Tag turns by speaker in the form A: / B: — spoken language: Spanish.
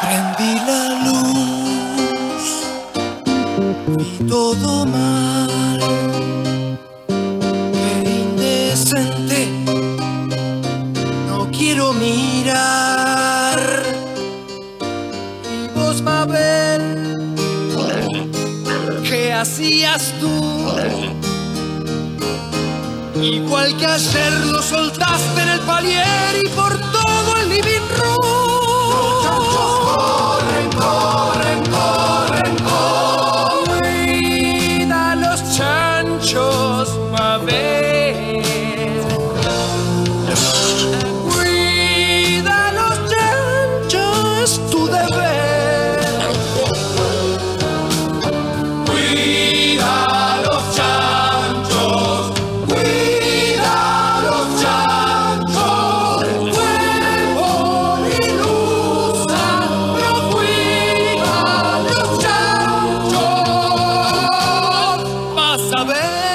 A: Prendí la luz y todo mal. Qué indecente, no quiero mirar. Y vos, Mabel, ¿qué hacías tú? Igual que ayer lo soltaste en el palier saber.